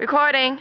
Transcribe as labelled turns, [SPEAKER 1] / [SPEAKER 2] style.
[SPEAKER 1] Recording.